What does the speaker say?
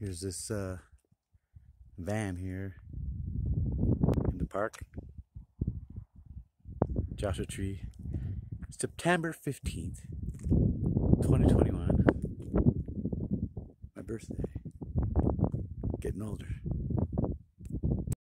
Here's this uh, van here in the park. Joshua Tree. September 15th, 2021. My birthday. Getting older.